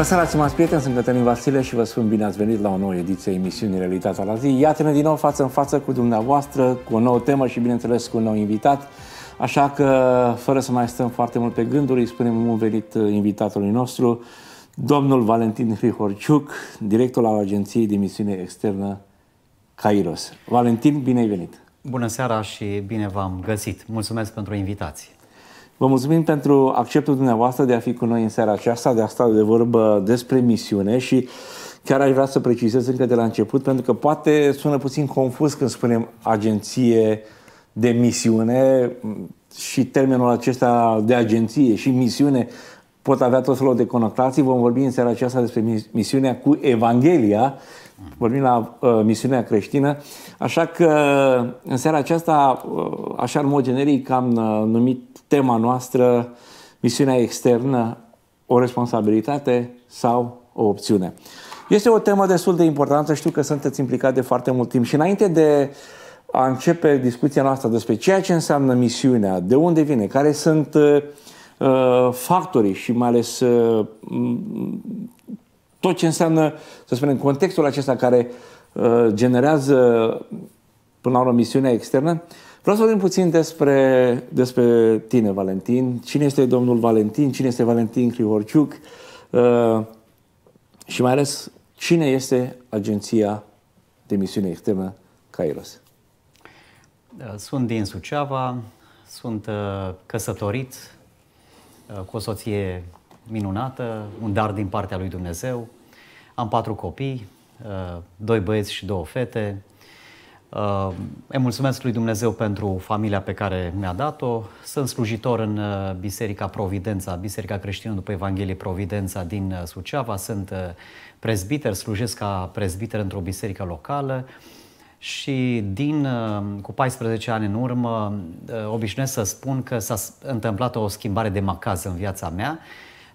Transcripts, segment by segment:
Bună seara, stimați prieteni, sunt Cătălin Vasile și vă spun bine ați venit la o nouă ediție a emisiunii Realitatea la zi. Iată-ne din nou față în față cu dumneavoastră, cu o nouă temă și bineînțeles cu un nou invitat. Așa că, fără să mai stăm foarte mult pe gânduri, îi spunem un venit invitatului nostru, domnul Valentin Hrihorciuc, director al Agenției de Misiune Externă Kairos. Valentin, bine ai venit! Bună seara și bine v-am găsit. Mulțumesc pentru invitație. Vă mulțumim pentru acceptul dumneavoastră de a fi cu noi în seara aceasta, de a sta de vorbă despre misiune și chiar aș vrea să precizez încă de la început, pentru că poate sună puțin confuz când spunem agenție de misiune și termenul acesta de agenție și misiune pot avea tot felul de conotații. Vom vorbi în seara aceasta despre misiunea cu Evanghelia, vorbim la uh, misiunea creștină, așa că în seara aceasta, uh, așa în mod generic, am uh, numit tema noastră misiunea externă, o responsabilitate sau o opțiune. Este o temă destul de importantă, știu că sunteți implicat de foarte mult timp și înainte de a începe discuția noastră despre ceea ce înseamnă misiunea, de unde vine, care sunt uh, factorii și mai ales uh, tot ce înseamnă, să spunem, contextul acesta care uh, generează până la urmă misiunea externă, vreau să vorbim puțin despre, despre tine, Valentin. Cine este domnul Valentin? Cine este Valentin Crihorciuc? Uh, și mai ales, cine este agenția de misiune externă Kairos? Sunt din Suceava, sunt uh, căsătorit uh, cu o soție minunată, un dar din partea lui Dumnezeu. Am patru copii, uh, doi băieți și două fete. Uh, îi mulțumesc lui Dumnezeu pentru familia pe care mi-a dat-o. Sunt slujitor în uh, Biserica Providența, Biserica Creștină după Evanghelie Providența din Suceava. Sunt prezbiter, slujesc ca prezbiter într-o biserică locală și din, cu 14 ani în urmă obișnuiesc să spun că s-a întâmplat o schimbare de macaz în viața mea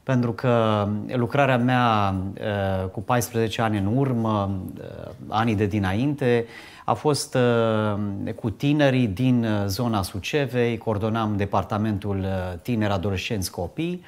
pentru că lucrarea mea uh, cu 14 ani în urmă, uh, anii de dinainte, a fost uh, cu tinerii din zona Sucevei, coordonam departamentul tineri, adolescenți, copii,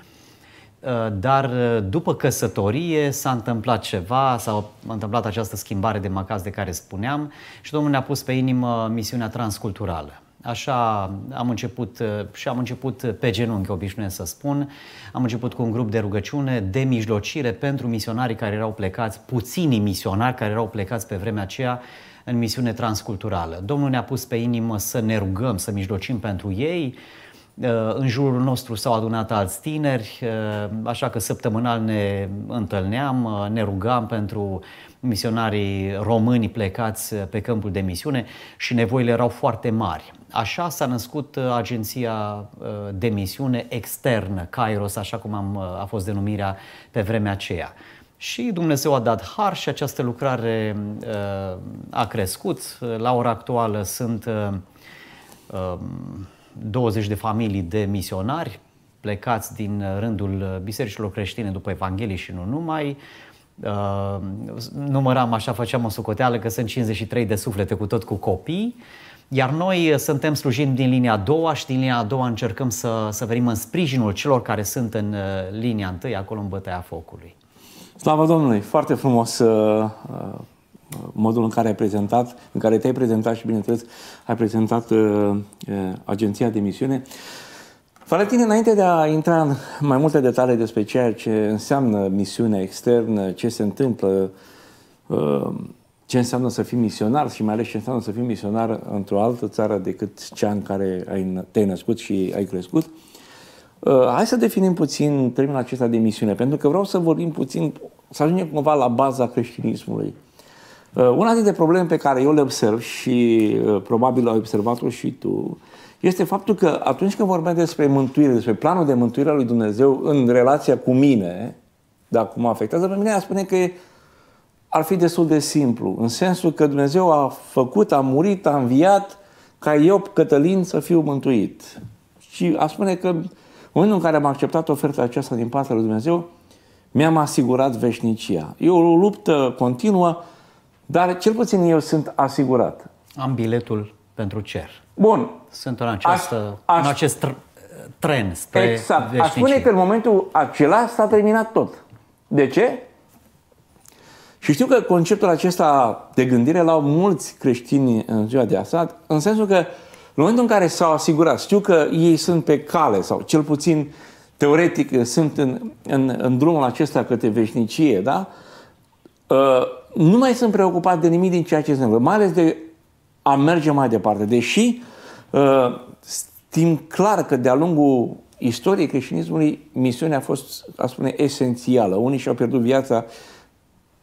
dar după căsătorie s-a întâmplat ceva, s-a întâmplat această schimbare de macaz de care spuneam și Domnul ne-a pus pe inimă misiunea transculturală. Așa am început uh, și am început pe genunchi, obișnuiesc să spun. Am început cu un grup de rugăciune de mijlocire pentru misionarii care erau plecați, puținii misionari care erau plecați pe vremea aceea în misiune transculturală. Domnul ne-a pus pe inimă să ne rugăm, să mijlocim pentru ei. Uh, în jurul nostru s-au adunat alți tineri, uh, așa că săptămânal ne întâlneam, ne rugam pentru misionarii români plecați pe câmpul de misiune și nevoile erau foarte mari. Așa s-a născut uh, agenția uh, de misiune externă, Kairos, așa cum am, uh, a fost denumirea pe vremea aceea. Și Dumnezeu a dat har și această lucrare a crescut. La ora actuală sunt 20 um, de familii de misionari plecați din rândul bisericilor creștine după Evanghelie și nu numai. Număram așa, făceam o socoteală că sunt 53 de suflete cu tot cu copii iar noi uh, suntem slujind din linia a doua și din linia a doua încercăm să, să venim în sprijinul celor care sunt în uh, linia întâi, acolo în bătaia focului. Slavă Domnului! Foarte frumos uh, uh, modul în care ai prezentat, în care te-ai prezentat și, bineînțeles, ai prezentat uh, uh, agenția de misiune. Valentin, înainte de a intra în mai multe detalii despre ceea ce înseamnă misiunea externă, ce se întâmplă, uh, ce înseamnă să fii misionar și mai ales ce înseamnă să fii misionar într-o altă țară decât cea în care ai, te-ai născut și ai crescut. Uh, hai să definim puțin termenul acesta de misiune, pentru că vreau să vorbim puțin, să ajungem cumva la baza creștinismului. Uh, una dintre probleme pe care eu le observ și uh, probabil ai observat-o și tu, este faptul că atunci când vorbim despre mântuire, despre planul de mântuire a lui Dumnezeu în relația cu mine, da, cum mă afectează pe mine, a spune că e ar fi destul de simplu, în sensul că Dumnezeu a făcut, a murit, a înviat ca eu, Cătălin, să fiu mântuit. Și a spune că în momentul în care am acceptat oferta aceasta din partea lui Dumnezeu, mi-am asigurat veșnicia. E o luptă continuă, dar cel puțin eu sunt asigurat. Am biletul pentru cer. Bun. Sunt în, această, aș, aș, în acest tren spre Exact. Veșnicie. A spune că în momentul acela s-a terminat tot. De ce? Și știu că conceptul acesta de gândire l-au mulți creștini în ziua de astăzi, în sensul că în momentul în care s-au asigurat, știu că ei sunt pe cale sau cel puțin teoretic sunt în, în, în drumul acesta către veșnicie, da? Uh, nu mai sunt preocupat de nimic din ceea ce se întâmplă, mai ales de a merge mai departe. Deși uh, știm clar că de-a lungul istoriei creștinismului misiunea a fost, a spune, esențială. Unii și-au pierdut viața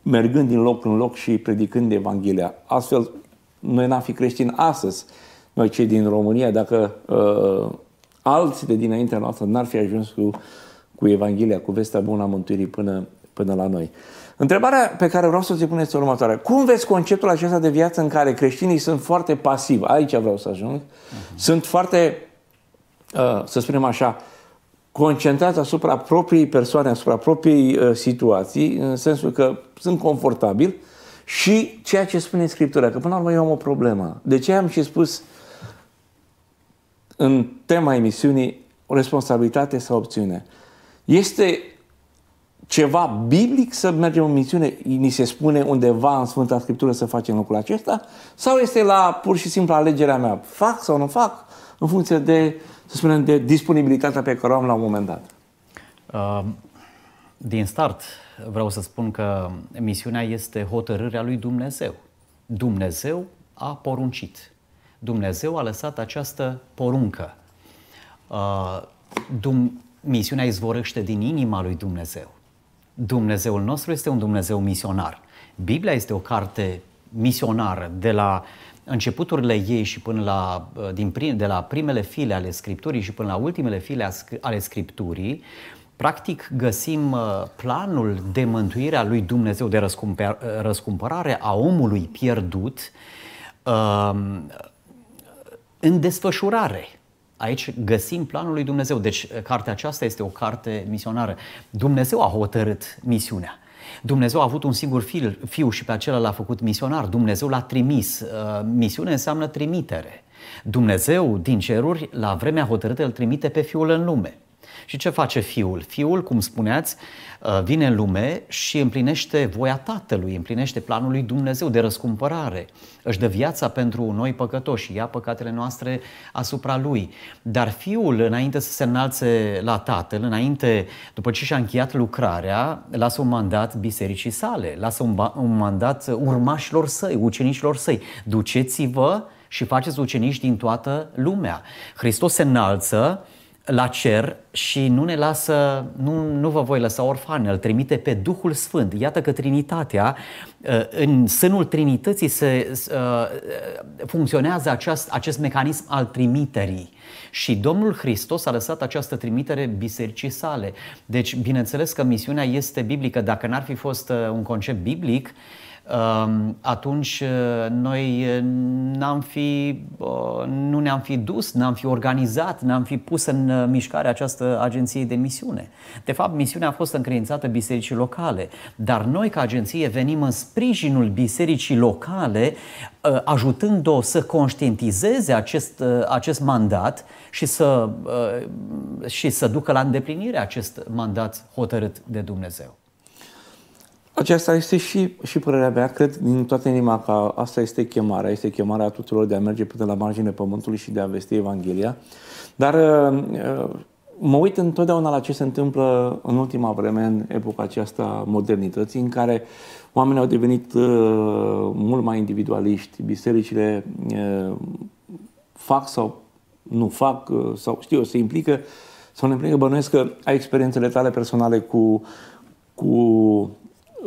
mergând din loc în loc și predicând Evanghelia. Astfel, noi n-am fi creștini astăzi, noi cei din România, dacă uh, alții de dinaintea noastră n-ar fi ajuns cu, cu Evanghelia, cu vestea bună a mântuirii până, până la noi. Întrebarea pe care vreau să o pun este următoarea. Cum vezi conceptul acesta de viață în care creștinii sunt foarte pasivi? Aici vreau să ajung. Uh-huh. Sunt foarte, uh, să spunem așa, concentrați asupra propriei persoane, asupra propriei uh, situații, în sensul că sunt confortabil și ceea ce spune Scriptura, că până la urmă eu am o problemă. De ce am și spus în tema emisiunii o responsabilitate sau opțiune? Este ceva biblic să mergem în misiune? Ni se spune undeva în Sfânta Scriptură să facem lucrul acesta? Sau este la pur și simplu alegerea mea? Fac sau nu fac? În funcție de, să spunem, de disponibilitatea pe care o am la un moment dat. Uh, din start vreau să spun că misiunea este hotărârea lui Dumnezeu. Dumnezeu a poruncit. Dumnezeu a lăsat această poruncă. Uh, Dum- misiunea izvorăște din inima lui Dumnezeu. Dumnezeul nostru este un Dumnezeu misionar. Biblia este o carte misionară de la începuturile ei și până la, uh, din prim, de la primele file ale Scripturii și până la ultimele file ale Scripturii, practic găsim uh, planul de mântuire a lui Dumnezeu, de răscumpărare a omului pierdut um, în desfășurare. Aici găsim planul lui Dumnezeu. Deci cartea aceasta este o carte misionară. Dumnezeu a hotărât misiunea. Dumnezeu a avut un singur fiu, fiu și pe acela l-a făcut misionar. Dumnezeu l-a trimis. Uh, misiune înseamnă trimitere. Dumnezeu din ceruri, la vremea hotărâtă, îl trimite pe fiul în lume. Și ce face fiul? Fiul, cum spuneați, uh, vine în lume și împlinește voia Tatălui, împlinește planul lui Dumnezeu de răscumpărare. Își dă viața pentru noi păcătoși, ia păcatele noastre asupra lui. Dar fiul, înainte să se înalțe la Tatăl, înainte, după ce și-a încheiat lucrarea, lasă un mandat bisericii sale, lasă un, un mandat urmașilor săi, ucenicilor săi. Duceți-vă și faceți ucenici din toată lumea. Hristos se înalță la cer și nu ne lasă, nu, nu vă voi lăsa orfani, îl trimite pe Duhul Sfânt. Iată că Trinitatea, uh, în sânul Trinității se uh, funcționează acest, acest mecanism al trimiterii. Și Domnul Hristos a lăsat această trimitere bisericii sale. Deci, bineînțeles că misiunea este biblică. Dacă n-ar fi fost uh, un concept biblic, atunci uh, noi uh, n-am fi, uh, nu ne-am fi dus, n-am fi organizat, n-am fi pus în mișcare această agenție de misiune. De fapt, misiunea a fost încredințată bisericii locale, dar noi ca agenție venim în sprijinul bisericii locale, ajutând-o să conștientizeze acest, acest mandat și să, și să ducă la îndeplinire acest mandat hotărât de Dumnezeu. Aceasta este și, și părerea mea, cred din toată inima că asta este chemarea, este chemarea tuturor de a merge până la marginea pământului și de a vesti Evanghelia. Dar uh, uh, mă uit întotdeauna la ce se întâmplă în ultima vreme, în epoca aceasta modernității, în care oamenii au devenit uh, mult mai individualiști, bisericile fac sau nu fac, sau știu, se implică sau ne implică, bănuiesc că ai experiențele tale personale cu, cu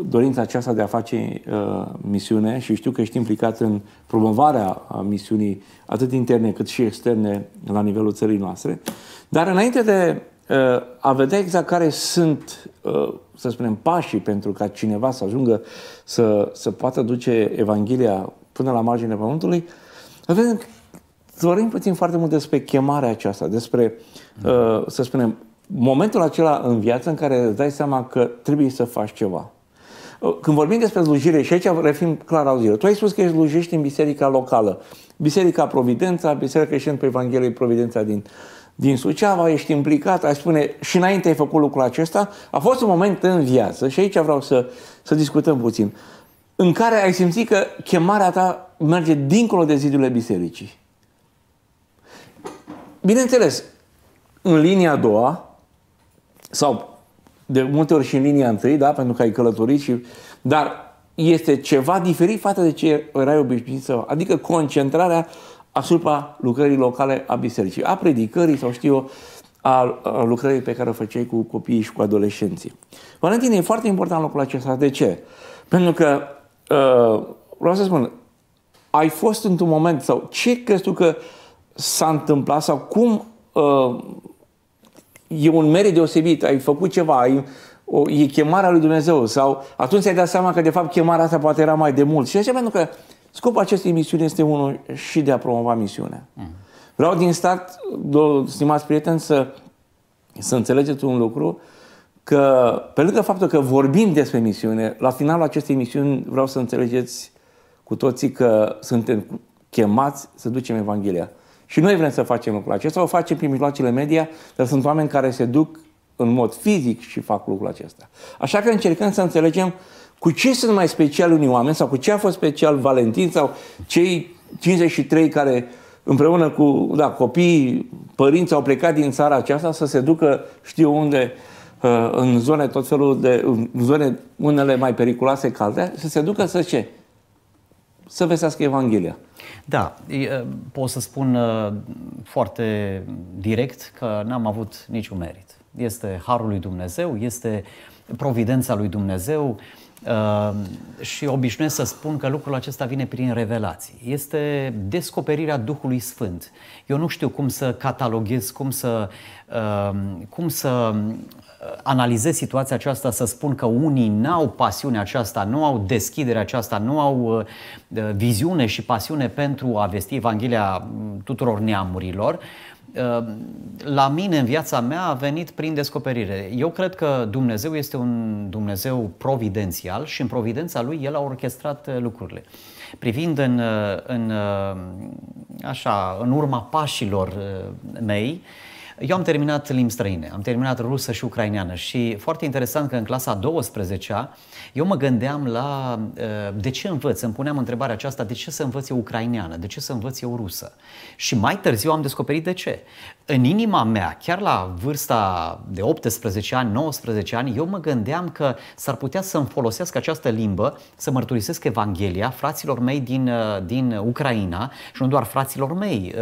dorința aceasta de a face uh, misiune și știu că ești implicat în promovarea a misiunii atât interne cât și externe la nivelul țării noastre. Dar înainte de uh, a vedea exact care sunt, uh, să spunem, pașii pentru ca cineva să ajungă să, să poată duce Evanghelia până la marginea Pământului, vedem vorbim puțin foarte mult despre chemarea aceasta, despre, uh, să spunem, momentul acela în viață în care îți dai seama că trebuie să faci ceva. Când vorbim despre slujire, și aici refim clar auzire, tu ai spus că slujești în biserica locală. Biserica Providența, Biserica Creștină pe Evanghelie Providența din, din Suceava, ești implicat, ai spune, și înainte ai făcut lucrul acesta, a fost un moment în viață, și aici vreau să, să discutăm puțin, în care ai simțit că chemarea ta merge dincolo de zidurile bisericii. Bineînțeles, în linia a doua, sau de multe ori și în linia întâi, da, pentru că ai călătorit și... Dar este ceva diferit față de ce erai obișnuit să... Adică concentrarea asupra lucrării locale a bisericii, a predicării sau știu eu, a, a lucrării pe care o făceai cu copiii și cu adolescenții. Valentin, e foarte important lucrul acesta. De ce? Pentru că, uh, vreau să spun, ai fost într-un moment, sau ce crezi tu că s-a întâmplat, sau cum uh, e un merit deosebit, ai făcut ceva, ai, o, e chemarea lui Dumnezeu, sau atunci ai dat seama că de fapt chemarea asta poate era mai de mult. Și așa pentru că Scopul acestei emisiuni este unul și de a promova misiunea. Mm. Vreau din start, stimați prieteni, să, să înțelegeți un lucru, că pe lângă faptul că vorbim despre misiune, la finalul acestei emisiuni vreau să înțelegeți cu toții că suntem chemați să ducem Evanghelia. Și noi vrem să facem lucrul acesta, o facem prin mijloacele media, dar sunt oameni care se duc în mod fizic și fac lucrul acesta. Așa că încercăm să înțelegem cu ce sunt mai special unii oameni sau cu ce a fost special Valentin sau cei 53 care împreună cu da, copiii, părinți au plecat din țara aceasta să se ducă știu unde uh, în zone tot felul de în zone unele mai periculoase calde, să se ducă să ce? Să vestească Evanghelia. Da, pot să spun uh, foarte direct că n-am avut niciun merit. Este harul lui Dumnezeu, este providența lui Dumnezeu, Ehm, și obișnuiesc să spun că lucrul acesta vine prin revelații. Este descoperirea Duhului Sfânt. Eu nu știu cum să cataloghez, cum să, ehm, cum să eh, analizez situația aceasta, să spun că unii n-au pasiunea aceasta, nu au deschiderea aceasta, nu au eh, viziune și pasiune pentru a vesti Evanghelia mm, tuturor neamurilor, Ehm, la mine, în viața mea, a venit prin descoperire. Eu cred că Dumnezeu este un Dumnezeu providențial și în providența Lui El a orchestrat eh, lucrurile. Privind în, eh, în, eh, așa, în urma pașilor mei, eu am terminat limbi străine, am terminat rusă și ucraineană și foarte interesant că în clasa 12 eu mă gândeam la de ce învăț, îmi puneam întrebarea aceasta, de ce să învăț eu ucraineană, de ce să învăț eu rusă? Și mai târziu am descoperit de ce. În inima mea, chiar la vârsta de 18 ani, 19 ani, eu mă gândeam că s-ar putea să-mi folosească această limbă să mărturisesc Evanghelia fraților mei din, din Ucraina și nu doar fraților mei,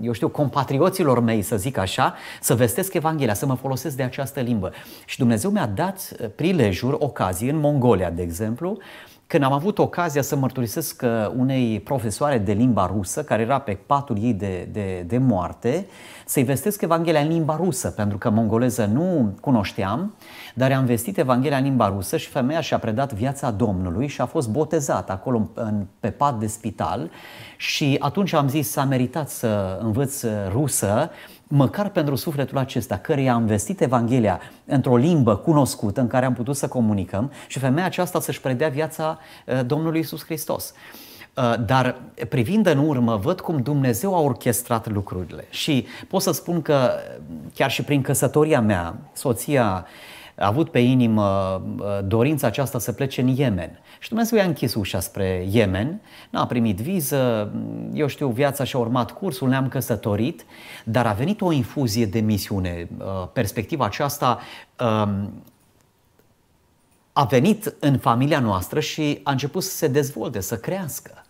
eu știu, compatrioților mei, să zic așa, să vestesc Evanghelia, să mă folosesc de această limbă. Și Dumnezeu mi-a dat prilejuri, ocazii, în Mongolia, de exemplu, când am avut ocazia să mărturisesc uh, unei profesoare de limba rusă, care era pe patul ei de, de, de moarte, să-i vestesc Evanghelia în limba rusă, pentru că mongoleză nu cunoșteam, dar am vestit Evanghelia în limba rusă și femeia și-a predat viața Domnului și a fost botezată acolo în, pe pat de spital și atunci am zis s-a meritat să învăț rusă măcar pentru sufletul acesta, căreia am vestit Evanghelia într-o limbă cunoscută în care am putut să comunicăm și femeia aceasta să-și predea viața uh, Domnului Isus Hristos. Uh, dar privind în urmă, văd cum Dumnezeu a orchestrat lucrurile și pot să spun că chiar și prin căsătoria mea, soția a avut pe inimă uh, dorința aceasta să plece în Yemen. Și Dumnezeu i-a închis ușa spre Yemen, n-a primit viză, eu știu, viața și-a urmat cursul, ne-am căsătorit, dar a venit o infuzie de misiune. Uh, perspectiva aceasta um, a venit în familia noastră și a început să se dezvolte, să crească.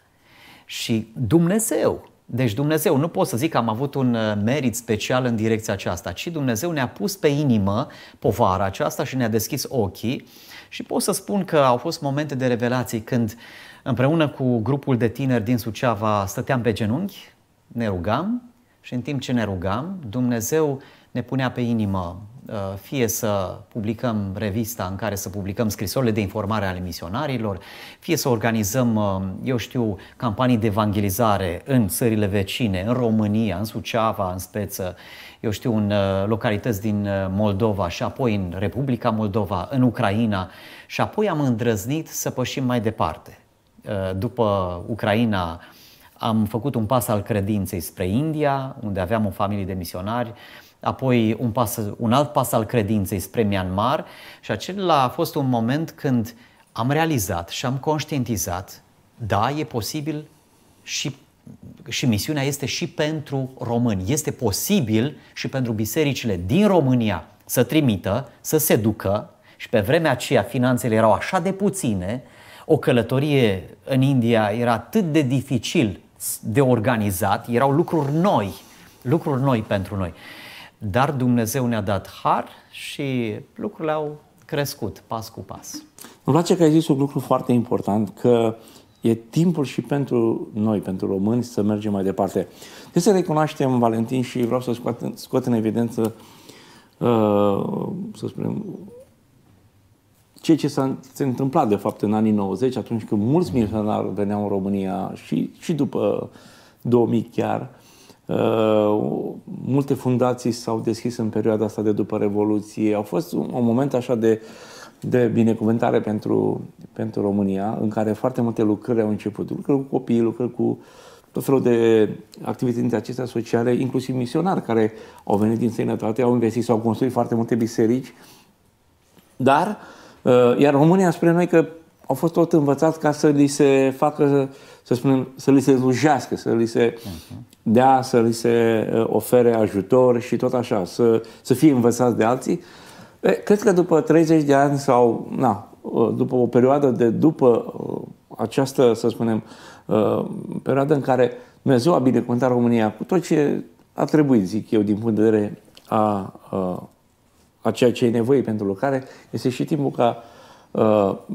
Și Dumnezeu deci Dumnezeu, nu pot să zic că am avut un uh, merit special în direcția aceasta, ci Dumnezeu ne-a pus pe inimă povara aceasta și ne-a deschis ochii și pot să spun că au fost momente de revelații când împreună cu grupul de tineri din Suceava stăteam pe genunchi, ne rugam și în timp ce ne rugam, Dumnezeu ne punea pe inimă Uh, fie să publicăm revista în care să publicăm scrisorile de informare ale misionarilor, fie să organizăm, uh, eu știu, campanii de evangelizare în țările vecine, în România, în Suceava, în speță, eu știu, în uh, localități din Moldova și apoi în Republica Moldova, în Ucraina și apoi am îndrăznit să pășim mai departe. După Ucraina am făcut un pas al credinței spre India, unde aveam o familie de misionari, apoi un, pas, un alt pas al credinței spre Myanmar și acela a fost un moment când am realizat și am conștientizat, da, e posibil și, și misiunea este și pentru români. Este posibil și pentru bisericile din România să trimită, să se ducă și pe vremea aceea finanțele erau așa de puține, o călătorie în India era atât de dificil de organizat, erau lucruri noi, lucruri noi pentru noi. Dar Dumnezeu ne-a dat har și lucrurile au crescut pas cu pas. Îmi place că ai zis un lucru foarte important, că e timpul și pentru noi, pentru români, să mergem mai departe. Trebuie să recunoaștem, Valentin, și vreau să scot, scot în evidență, uh, să spunem, ceea ce s-a se întâmplat, de fapt, în anii 90, atunci când mulți misionari veneau în România și, și după 2000 chiar, Uh, multe fundații s-au deschis în perioada asta de după Revoluție. Au fost un, un moment așa de, de binecuvântare pentru, pentru România, în care foarte multe lucrări au început. Lucrări cu copii, lucrări cu tot felul de activități acestea sociale, inclusiv misionari care au venit din străinătate, au investit, s-au construit foarte multe biserici. Dar, uh, iar România spre noi că au fost tot învățați ca să li se facă, să spunem, să li se slujească, să li se dea, să li se uh, ofere ajutor și tot așa, să, să fie învățați de alții. E, cred că după 30 de ani sau, na, uh, după o perioadă de după uh, această, să spunem, perioadă în care Dumnezeu a binecuvântat România cu tot ce a trebuit, zic eu, din punct de vedere a, a, a ceea ce e nevoie pentru lucrare, este și timpul ca Uh,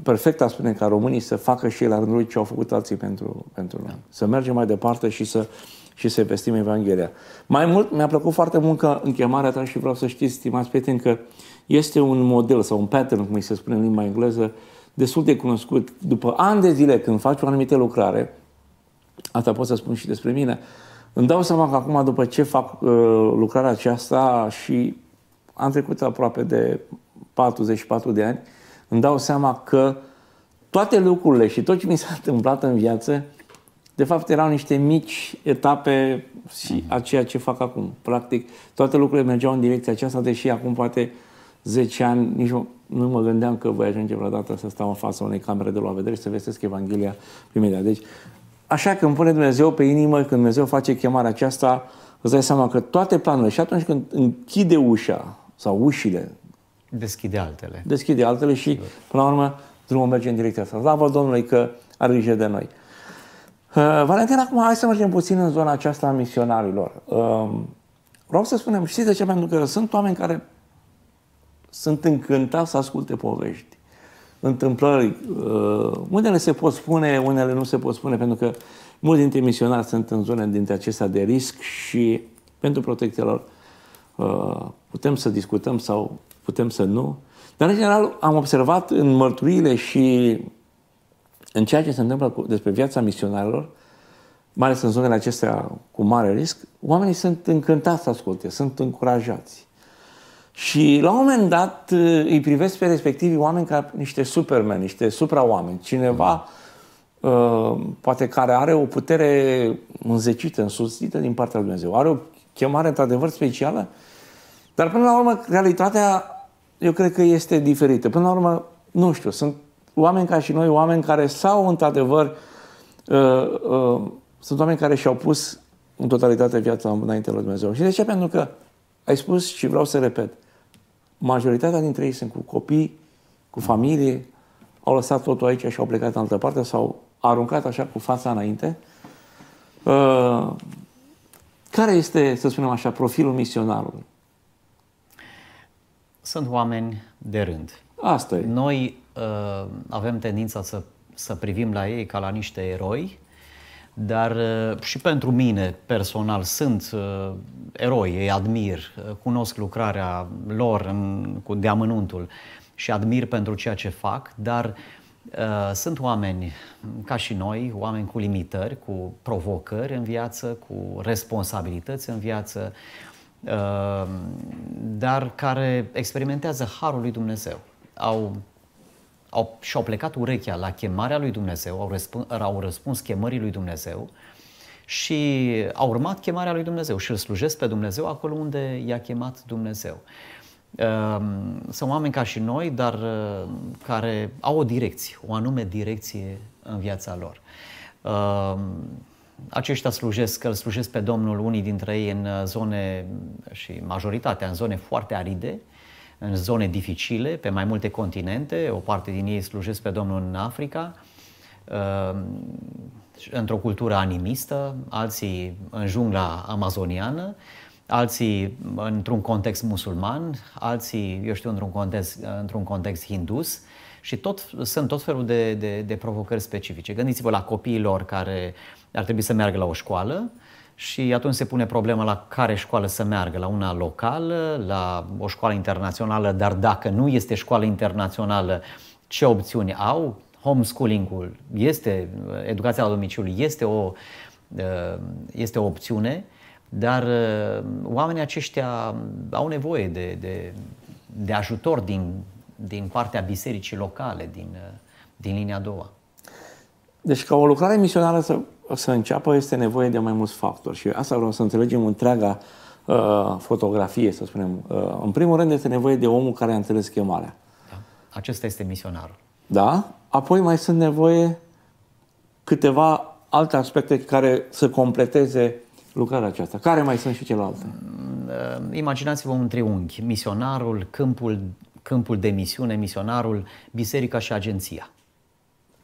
perfect a spune ca românii să facă și ei la rândul lui ce au făcut alții pentru, pentru noi. Să mergem mai departe și să, și să vestim Evanghelia. Mai mult, mi-a plăcut foarte mult că în chemarea ta și vreau să știți, stimați prieteni, că este un model sau un pattern, cum îi se spune în limba engleză, destul de cunoscut. După ani de zile, când faci o anumită lucrare, asta pot să spun și despre mine, îmi dau seama că acum, după ce fac uh, lucrarea aceasta și am trecut aproape de 44 de ani, îmi dau seama că toate lucrurile și tot ce mi s-a întâmplat în viață, de fapt erau niște mici etape și a ceea ce fac acum. Practic, toate lucrurile mergeau în direcția aceasta, deși acum poate 10 ani nici nu mă gândeam că voi ajunge vreodată să stau în fața unei camere de la vedere și să vestesc Evanghelia imediat. Deci, așa că îmi pune Dumnezeu pe inimă, când Dumnezeu face chemarea aceasta, îți dai seama că toate planurile, și atunci când închide ușa sau ușile Deschide altele. Deschide altele și, până la urmă, drumul merge în direcția asta. Slavă Domnului că are grijă de noi. Uh, Valentin, acum hai să mergem puțin în zona aceasta a misionarilor. Uh, vreau să spunem, știți de ce? Pentru că sunt oameni care sunt încântați să asculte povești, întâmplări. Uh, unele se pot spune, unele nu se pot spune, pentru că mulți dintre misionari sunt în zone dintre acestea de risc și pentru protecția lor uh, putem să discutăm sau putem să nu. Dar, în general, am observat în mărturiile și în ceea ce se întâmplă cu, despre viața misionarilor, mai ales în zonele acestea cu mare risc, oamenii sunt încântați să asculte, sunt încurajați. Și la un moment dat îi privesc pe respectivii oameni ca niște supermen, niște supra-oameni. Cineva, uh, poate care are o putere înzecită, însuțită din partea lui Dumnezeu. Are o chemare într-adevăr specială dar până la urmă, realitatea, eu cred că este diferită. Până la urmă, nu știu, sunt oameni ca și noi, oameni care s-au într-adevăr, uh, uh, sunt oameni care și-au pus în totalitate viața înainte lui Dumnezeu. Și de ce? Pentru că ai spus și vreau să repet, majoritatea dintre ei sunt cu copii, cu familie, au lăsat totul aici și au plecat în altă parte sau aruncat așa cu fața înainte. Uh, care este, să spunem așa, profilul misionarului? Sunt oameni de rând. Asta e. Noi uh, avem tendința să, să privim la ei ca la niște eroi, dar uh, și pentru mine personal sunt uh, eroi, îi admir, uh, cunosc lucrarea lor în, cu deamănuntul și admir pentru ceea ce fac, dar uh, sunt oameni ca și noi, oameni cu limitări, cu provocări în viață, cu responsabilități în viață, Ehm, dar care experimentează harul lui Dumnezeu. Au, au, și-au plecat urechea la chemarea lui Dumnezeu, au răspuns, au răspuns chemării lui Dumnezeu și a urmat chemarea lui Dumnezeu și îl slujesc pe Dumnezeu acolo unde i-a chemat Dumnezeu. Ehm, sunt oameni ca și noi, dar uh, care au o direcție, o anume direcție în viața lor. Ehm, aceștia slujesc, îl slujesc pe Domnul, unii dintre ei în zone și majoritatea în zone foarte aride, în zone dificile, pe mai multe continente, o parte din ei slujesc pe Domnul în Africa, ehm, într-o cultură animistă, alții în jungla amazoniană, alții într-un context musulman, alții, eu știu, într-un context, într-un context hindus și tot, sunt tot felul de, de, de provocări specifice. Gândiți-vă la copiilor care ar trebui să meargă la o școală și atunci se pune problema la care școală să meargă, la una locală, la o școală internațională, dar dacă nu este școală internațională, ce opțiuni au? Homeschooling-ul este, educația la domiciliu este o, este o opțiune, dar uh, oamenii aceștia au nevoie de, de, de ajutor din, din partea bisericii locale, din, uh, din linia a doua. Deci ca o lucrare misionară să, să înceapă este nevoie de mai mulți factori și asta vreau să înțelegem întreaga uh, fotografie, să spunem. Uh, în primul rând este nevoie de omul care a înțeles chemarea. Da. Acesta este misionarul. Da? Apoi mai sunt nevoie câteva alte aspecte care să completeze lucrarea aceasta. Care mai sunt și celelalte? Mm, imaginați-vă un triunghi. Misionarul, câmpul, câmpul de misiune, misionarul, biserica și agenția.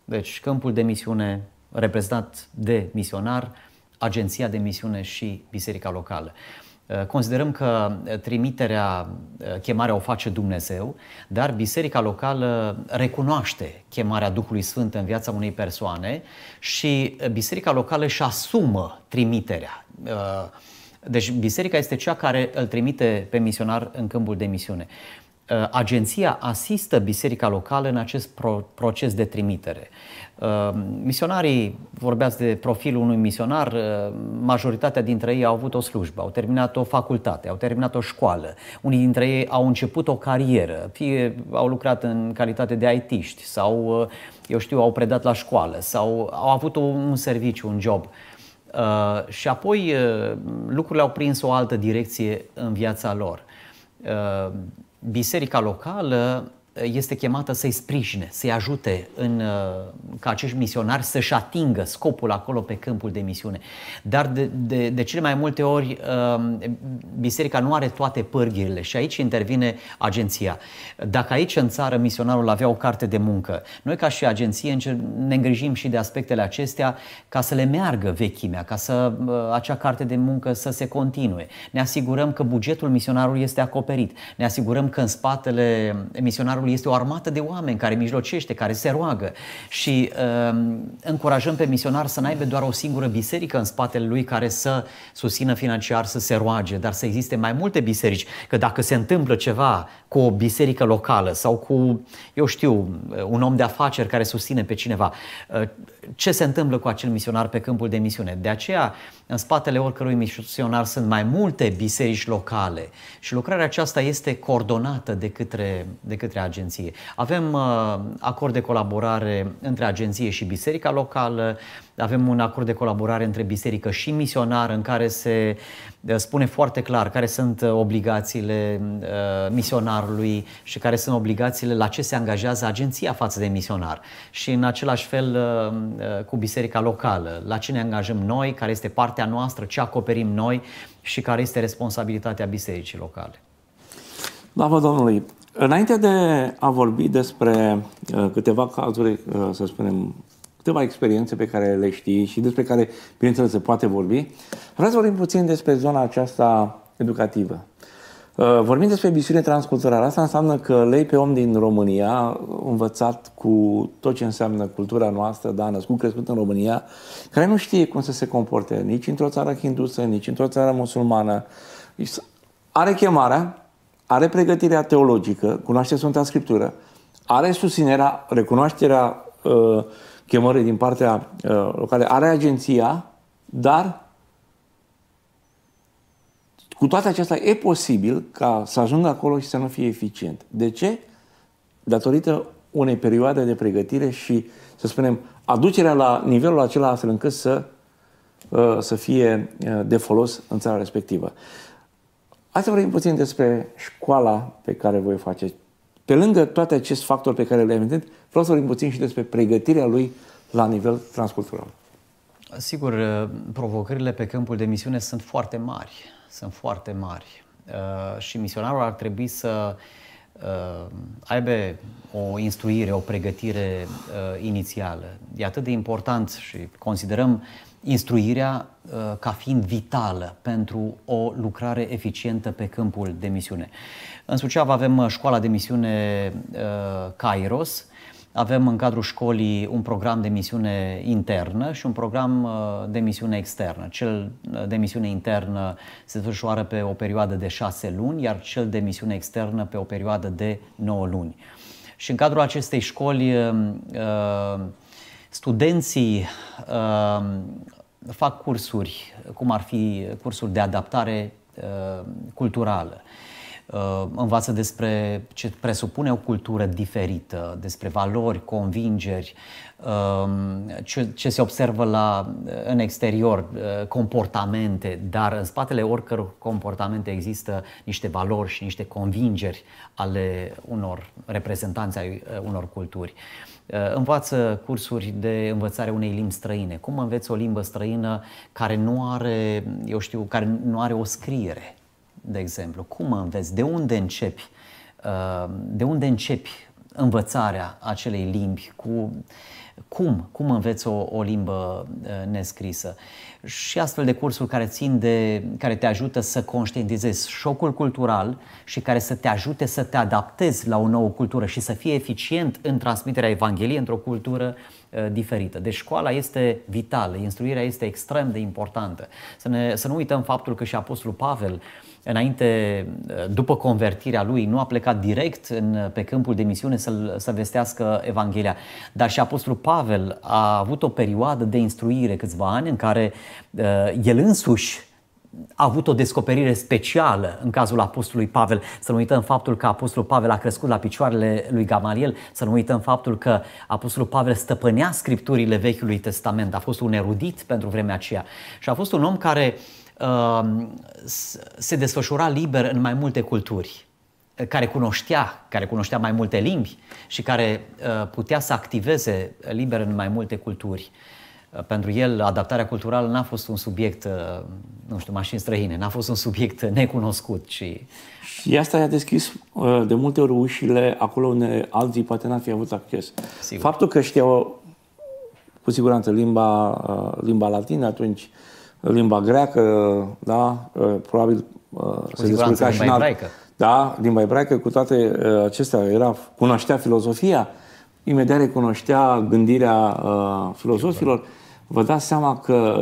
Deci câmpul de misiune reprezentat de misionar, agenția de misiune și biserica locală. Uh, considerăm că uh, trimiterea, uh, chemarea o face Dumnezeu, dar biserica locală recunoaște chemarea Duhului Sfânt în viața unei persoane și biserica locală își asumă trimiterea. Deci biserica este cea care îl trimite pe misionar în câmpul de misiune. Uh, agenția asistă biserica locală în acest pro- proces de trimitere. Uh, misionarii, vorbeați de profilul unui misionar, uh, majoritatea dintre ei au avut o slujbă, au terminat o facultate, au terminat o școală. Unii dintre ei au început o carieră, fie au lucrat în calitate de aitiști sau, eu știu, au predat la școală sau au avut un serviciu, un job. Uh, și apoi uh, lucrurile au prins o altă direcție în viața lor. Uh, biserica locală este chemată să-i sprijine, să-i ajute în, uh, ca acești misionari să-și atingă scopul acolo pe câmpul de misiune. Dar de, de, de cele mai multe ori um, biserica nu are toate pârghirile și aici intervine agenția. Dacă aici în țară misionarul avea o carte de muncă, noi ca și agenție ne îngrijim și de aspectele acestea ca să le meargă vechimea, ca să uh, acea carte de muncă să se continue. Ne asigurăm că bugetul misionarului este acoperit. Ne asigurăm că în spatele misionarului diavolul este o armată de oameni care mijlocește, care se roagă și uh, încurajăm pe misionar să n-aibă doar o singură biserică în spatele lui care să susțină financiar, să se roage, dar să existe mai multe biserici, că dacă se întâmplă ceva cu o biserică locală sau cu, eu știu, un om de afaceri care susține pe cineva, uh, ce se întâmplă cu acel misionar pe câmpul de misiune? De aceea, în spatele oricărui misionar sunt mai multe biserici locale și lucrarea aceasta este coordonată de către, de către agenție. Avem uh, acord de colaborare între agenție și biserica locală, avem un acord de colaborare între biserică și misionar în care se uh, spune foarte clar care sunt uh, obligațiile uh, misionarului și care sunt obligațiile la ce se angajează agenția față de misionar. Și în același fel cu biserica locală, la ce ne angajăm noi, care este partea noastră, ce acoperim noi și care este responsabilitatea bisericii locale. Slavă Domnului! Înainte de a vorbi despre câteva cazuri, să spunem, câteva experiențe pe care le știi și despre care, bineînțeles, se poate vorbi. Vreau să vorbim puțin despre zona aceasta educativă. Uh, vorbim despre misiune transculturală. Asta înseamnă că lei pe om din România, învățat cu tot ce înseamnă cultura noastră, da, născut, crescut în România, care nu știe cum să se comporte nici într-o țară hindusă, nici într-o țară musulmană. Are chemarea, are pregătirea teologică, cunoaște Sfânta Scriptură, are susținerea, recunoașterea uh, chemării din partea uh, locale, are agenția, dar cu toate acestea e posibil ca să ajungă acolo și să nu fie eficient. De ce? Datorită unei perioade de pregătire și, să spunem, aducerea la nivelul acela astfel încât să să fie de folos în țara respectivă. Hai să vorbim puțin despre școala pe care voi face. Pe lângă toate aceste factori pe care le-am amintit, vreau să vorbim puțin și despre pregătirea lui la nivel transcultural. Sigur, provocările pe câmpul de misiune sunt foarte mari. Sunt foarte mari. Și misionarul ar trebui să uh, aibă o instruire, o pregătire uh, inițială. E atât de important și considerăm instruirea uh, ca fiind vitală pentru o lucrare eficientă pe câmpul de misiune. În Suceava avem uh, școala de misiune uh, Kairos, avem în cadrul școlii un program de misiune internă și un program uh, de misiune externă. Cel uh, de misiune internă se desfășoară pe o perioadă de șase luni, iar cel de misiune externă pe o perioadă de 9 luni. Și în cadrul acestei școli, uh, studenții fac cursuri, cum ar fi cursuri de adaptare culturală. Uh, învață despre ce presupune o cultură diferită, despre valori, convingeri, um, ce, ce se observă la, uh, în exterior, uh, comportamente, dar în spatele oricăror comportamente există niște valori și niște convingeri ale unor reprezentanți ai unor culturi. Învață cursuri de învățare unei limbi străine. Cum înveți o limbă străină care nu are, eu știu, care nu are o scriere? De exemplu, cum înveți, de unde începi, uh, de unde începi învățarea acelei limbi, cu cum, cum înveți o, o limbă uh, nescrisă. Și astfel de cursuri care țin de, care te ajută să conștientizezi șocul cultural și care să te ajute să te adaptezi la o nouă cultură și să fii eficient în transmiterea Evangheliei într-o cultură uh, diferită. Deci școala este vitală, instruirea este extrem de importantă. Să, ne, să nu uităm faptul că și Apostolul Pavel uh, înainte, după convertirea lui, nu a plecat direct în, pe câmpul de misiune să, să vestească Evanghelia. Dar și Apostolul Pavel a avut o perioadă de instruire, câțiva ani, în care uh, el însuși a avut o descoperire specială în cazul Apostolului Pavel. Să nu uităm faptul că Apostolul Pavel a crescut la picioarele lui Gamaliel, să nu uităm faptul că Apostolul Pavel stăpânea scripturile Vechiului Testament, a fost un erudit pentru vremea aceea și a fost un om care uh, Um, se desfășura liber în mai multe culturi, care cunoștea, care cunoștea mai multe limbi și care uh, putea să activeze liber în mai multe culturi. Uh, pentru el, adaptarea culturală n-a fost un subiect, uh, nu știu, mașini străine, n-a fost un subiect necunoscut, ci... Și asta i-a deschis de multe ori ușile acolo unde alții poate n-ar fi avut acces. Sigur. Faptul că știau cu siguranță limba, limba latină atunci, limba greacă, da, uh, probabil uh, Cu se descurca și în alt... Da, limba ebraică, cu toate uh, acestea, era, cunoștea filozofia, imediat recunoștea gândirea uh, filozofilor, vă dați seama că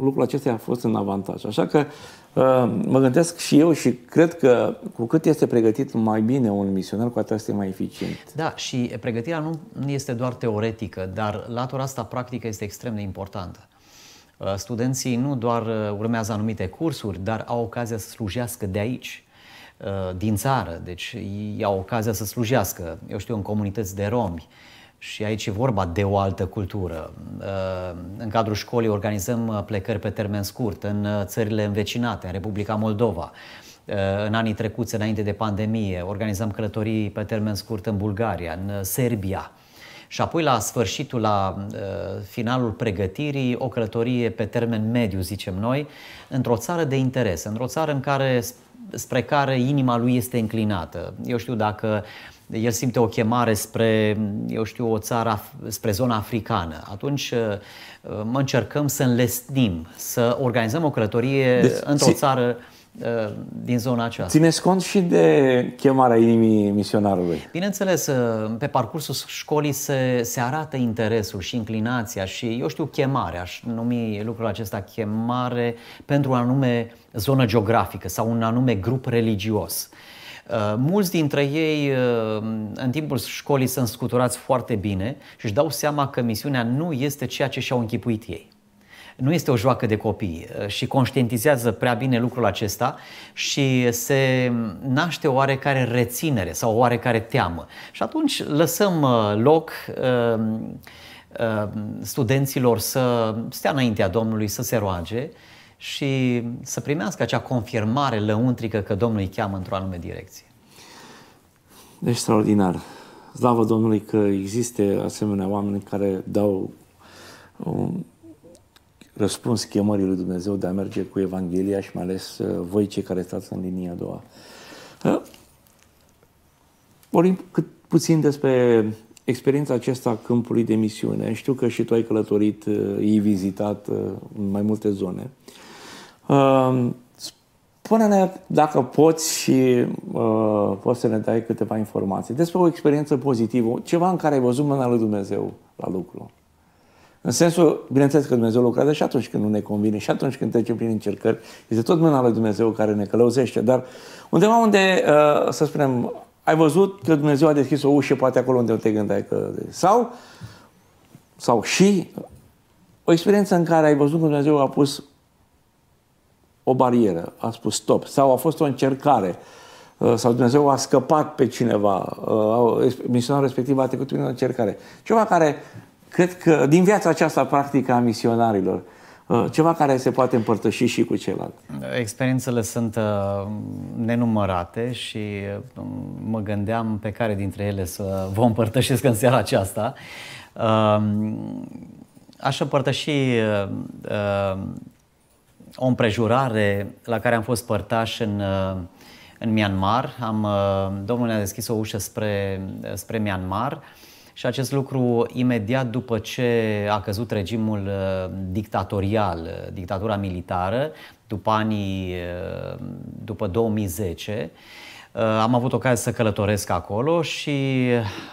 lucrul acesta a fost în avantaj. Așa că uh, mă gândesc și eu și cred că cu cât este pregătit mai bine un misionar, cu atât este mai eficient. Da, și pregătirea nu este doar teoretică, dar latura asta practică este extrem de importantă. Uh, studenții nu doar uh, urmează anumite cursuri, dar au ocazia să slujească de aici, uh, din țară. Deci ei au ocazia să slujească, eu știu, în comunități de romi. Și aici e vorba de o altă cultură. În cadrul școlii organizăm plecări pe termen scurt în țările învecinate, în Republica Moldova. În anii trecuți, înainte de pandemie, organizăm călătorii pe termen scurt în Bulgaria, în Serbia, și apoi la sfârșitul, la uh, finalul pregătirii, o călătorie pe termen mediu, zicem noi, într-o țară de interes, într-o țară în care, spre care inima lui este înclinată. Eu știu dacă el simte o chemare spre, eu știu, o țară, spre zona africană, atunci uh, mă încercăm să înlesnim, să organizăm o călătorie deci, într-o țară Uh, din zona aceasta. Țineți cont și de chemarea inimii misionarului. Bineînțeles, uh, pe parcursul școlii se, se arată interesul și inclinația și, eu știu, chemarea, aș numi lucrul acesta chemare pentru o anume zonă geografică sau un anume grup religios. Uh, mulți dintre ei în timpul școlii sunt scuturați foarte bine și își dau seama că misiunea nu este ceea ce și-au închipuit ei nu este o joacă de copii uh, și conștientizează prea bine lucrul acesta și se naște o oarecare reținere sau o oarecare teamă. Și atunci lăsăm uh, loc uh, studenților să stea înaintea Domnului, să se roage și să primească acea confirmare lăuntrică că Domnul îi cheamă într-o anume direcție. Extraordinar. Slavă Domnului că există asemenea oameni care dau un răspuns chemării lui Dumnezeu de a merge cu Evanghelia și mai ales uh, voi cei care stați în linia a doua. Uh, vorbim cât puțin despre experiența aceasta a câmpului de misiune. Știu că și tu ai călătorit, ai uh, vizitat în mai multe zone. Spune-ne dacă poți și uh, poți să ne dai câteva informații despre o experiență pozitivă, ceva în care ai văzut mâna lui Dumnezeu la lucru. În sensul, bineînțeles că Dumnezeu lucrează și atunci când nu ne convine, și atunci când trecem prin încercări, este tot mâna lui Dumnezeu care ne călăuzește, dar undeva unde, uh, să spunem, ai văzut că Dumnezeu a deschis o ușă, poate acolo unde te gândeai că... Sau, sau și o experiență în care ai văzut că Dumnezeu a pus o barieră, a spus stop, sau a fost o încercare, uh, sau Dumnezeu a scăpat pe cineva, uh, misionarul respectiv a trecut prin o încercare. Ceva care, cred că, din viața aceasta practică a misionarilor, uh, ceva care se poate împărtăși și cu ceilalți. Experiențele sunt nenumărate și mă gândeam pe care dintre ele să vă împărtășesc în seara aceasta. Aș împărtăși o împrejurare la care am fost părtaș în, uh, în Myanmar. Am, uh, Domnul ne-a deschis o ușă spre, spre Myanmar și acest lucru imediat după ce a căzut regimul uh, dictatorial, dictatura militară, după anii, după 2010, Uh, am avut ocazia să călătoresc acolo și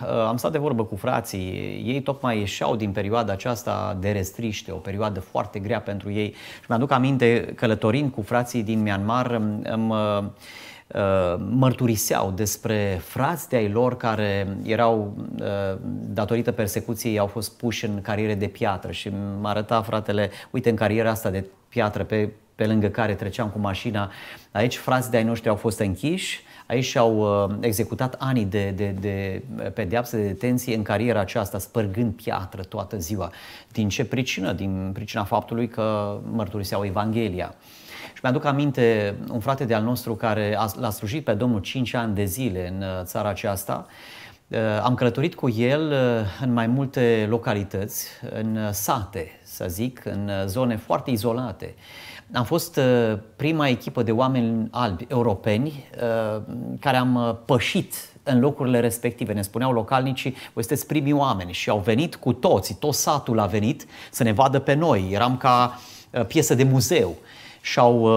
uh, am stat de vorbă cu frații. Ei tocmai ieșeau din perioada aceasta de restriște, o perioadă foarte grea pentru ei. Și mi-aduc aminte, călătorind cu frații din Myanmar, îmi uh, mărturiseau despre frați de ai lor care erau, datorită persecuției, au fost puși în cariere de piatră și mă arăta fratele, uite în cariera asta de piatră pe, pe lângă care treceam cu mașina, aici frați de ai noștri au fost închiși, Aici și-au uh, executat ani de, de, de pedeapsă, de detenție în cariera aceasta, spărgând piatră toată ziua. Din ce pricină? Din pricina faptului că mărturiseau Evanghelia. Și mi-aduc aminte un frate de al nostru care a, l-a slujit pe Domnul 5 ani de zile în uh, țara aceasta. Uh, am călătorit cu el în mai multe localități, în sate, să zic, în zone foarte izolate. Am fost uh, prima echipă de oameni albi europeni uh, care am uh, pășit în locurile respective. Ne spuneau localnicii, voi sunteți primii oameni și au venit cu toți, tot satul a venit să ne vadă pe noi. Eram ca piesă de muzeu și au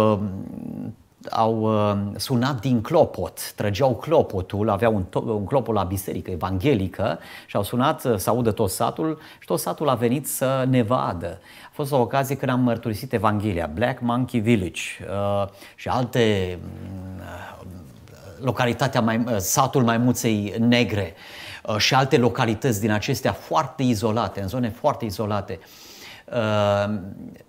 au uh, sunat din clopot, trăgeau clopotul, aveau un, un clopot la biserică evanghelică și au sunat uh, să audă tot satul și tot satul a venit să ne vadă. A fost o ocazie când am mărturisit Evanghelia, Black Monkey Village uh, și alte uh, localitatea mai, uh, satul Maimuței Negre uh, și alte localități din acestea foarte izolate, în zone foarte izolate. Uh, Uh,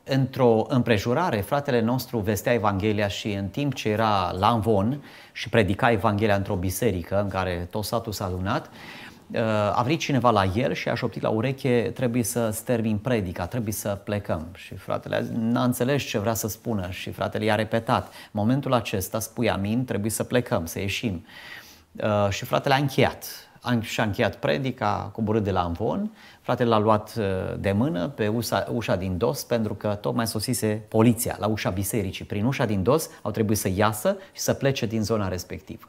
într-o împrejurare, fratele nostru vestea Evanghelia și în timp ce era la Învon și predica Evanghelia într-o biserică în care tot satul s-a adunat, uh, a venit cineva la el și a șoptit la ureche, trebuie să termin predica, trebuie să plecăm. Și fratele n-a înțeles ce vrea să spună și fratele i-a repetat, momentul acesta, spui amin, trebuie să plecăm, să ieșim. Uh, și fratele a încheiat. Și-a încheiat predica, coborât de la Învon, Fratele l-a luat uh, de mână pe ușa, ușa din dos pentru că tocmai sosise poliția la ușa bisericii. Prin ușa din dos au trebuit să iasă și să plece din zona respectivă.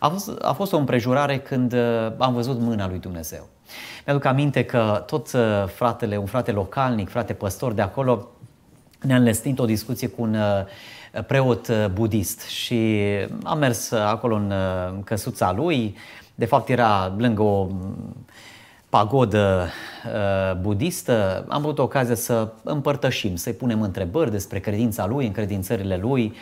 A fost, a fost o împrejurare când uh, am văzut mâna lui Dumnezeu. Mi-aduc aminte că tot uh, fratele, un frate localnic, frate păstor de acolo, ne-a înlesnit o discuție cu un preot budist și am mers acolo în căsuța lui, de fapt era lângă o pagodă uh, budistă, am avut ocazia să împărtășim, să-i punem întrebări despre credința lui, încredințările lui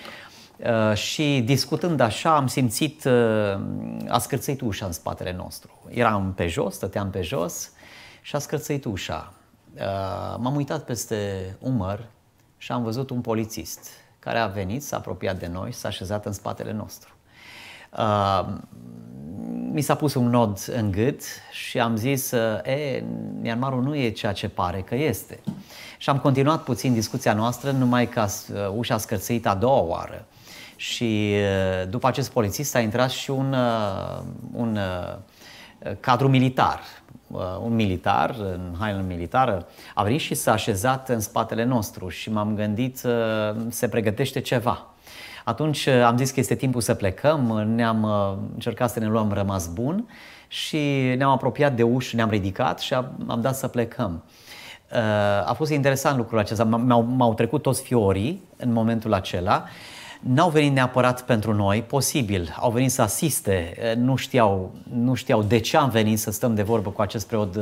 uh, și discutând așa am simțit, uh, a scârțăit ușa în spatele nostru. Eram pe jos, stăteam pe jos și a scârțăit ușa. Uh, m-am uitat peste umăr și am văzut un polițist care a venit, s-a apropiat de noi, s-a așezat în spatele nostru. Uh, mi s-a pus un nod în gât și am zis, e, Myanmarul nu e ceea ce pare că este. Și am continuat puțin discuția noastră, numai ca ușa scărțăit a doua oară. Și după acest polițist a intrat și un, un cadru militar, un militar în haină militară, a venit și s-a așezat în spatele nostru și m-am gândit se pregătește ceva. Atunci am zis că este timpul să plecăm, ne-am încercat să ne luăm rămas bun și ne-am apropiat de uși, ne-am ridicat și am dat să plecăm. A fost interesant lucrul acesta, m-au, m-au trecut toți fiorii în momentul acela n-au venit neapărat pentru noi, posibil, au venit să asiste, nu știau, nu știau de ce am venit să stăm de vorbă cu acest preot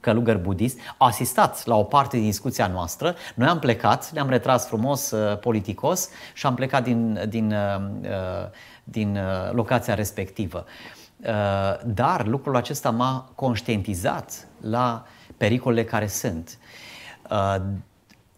călugăr budist, au asistat la o parte din discuția noastră, noi am plecat, ne-am retras frumos, politicos și am plecat din, din, din locația respectivă. Dar lucrul acesta m-a conștientizat la pericolele care sunt.